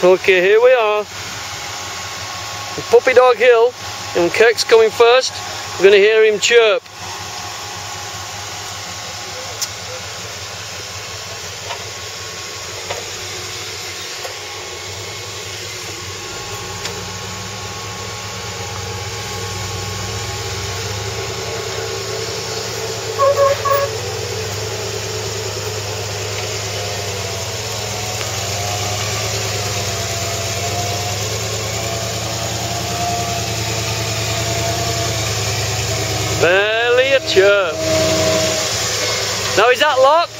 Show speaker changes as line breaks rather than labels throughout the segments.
Okay, here we are. Puppy Dog Hill, and Kirk's coming first. We're going to hear him chirp. Barely a chirp. Now is that locked?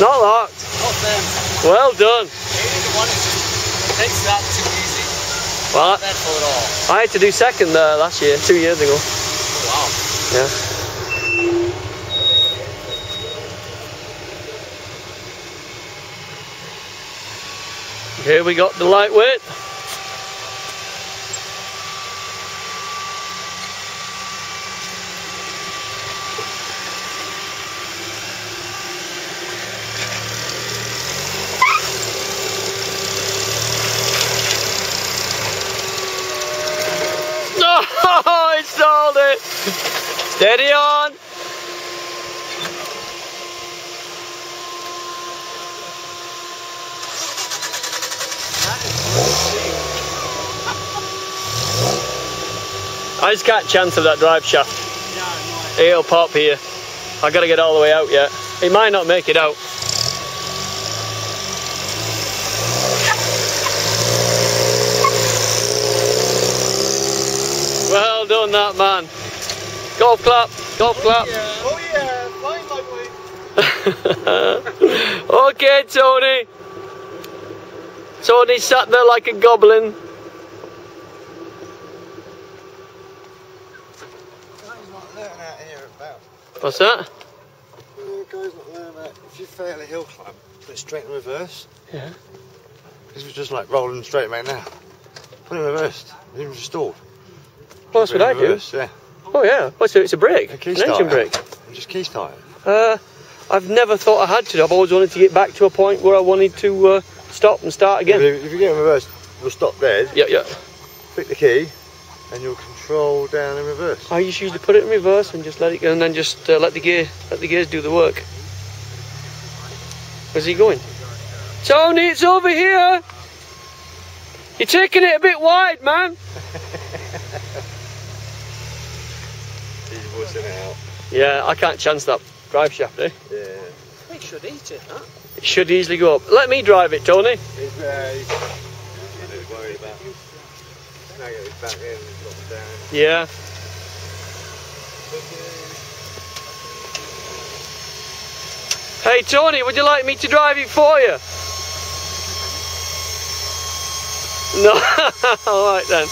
No,
Not locked.
not them.
Well done.
Maybe the one is just takes that too easy.
Well,
Not at all.
I had to do second there last year, two years ago.
Wow.
Yeah. Here we got the lightweight. No, it. Steady on. I just can't chance of that drive shaft. It'll pop here. I gotta get all the way out yet. It might not make it out. Well done, that man. Golf clap, golf oh, clap.
Oh yeah, flying lightweight.
okay, Tony. Tony sat there like a goblin.
Guy's not learning out here about.
What's that?
Yeah, guy's not learning out. If you fail a hill climb, put it straight in reverse.
Yeah.
This was just like rolling straight back now. Put it in reverse. It was restored.
Well, that's what I do.
Yeah.
Oh yeah. Oh, so it's a brake,
A
an
key
engine
starter.
brake.
Just key start.
Uh, I've never thought I had to. I've always wanted to get back to a point where I wanted to uh, stop and start again.
If you get in reverse, we'll stop dead,
Yeah, yeah.
pick the key, and you'll control down in reverse.
I just usually put it in reverse and just let it go, and then just uh, let the gear, let the gears do the work. Where's he going? Tony, it's over here. You're taking it a bit wide, man.
He's out.
Yeah, I can't chance that drive shaft, eh?
Yeah.
We should eat it, huh?
It should easily go up. Let me drive it, Tony.
He's, uh, he's, he's about snagging back end and dropping down.
Yeah. Hey, Tony, would you like me to drive it for you? No. All right then.